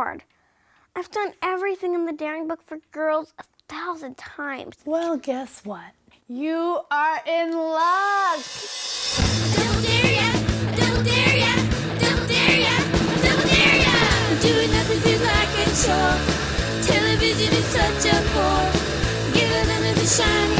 bored. I've done everything in the Daring Book for Girls a thousand times. Well, guess what? You are in luck! Television is such a bore. Giving shiny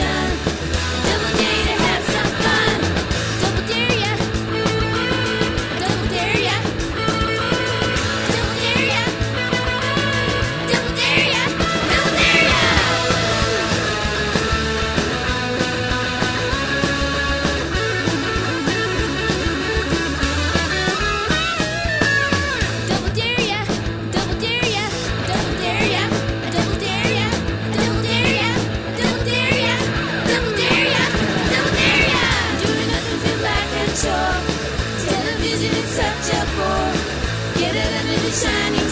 shining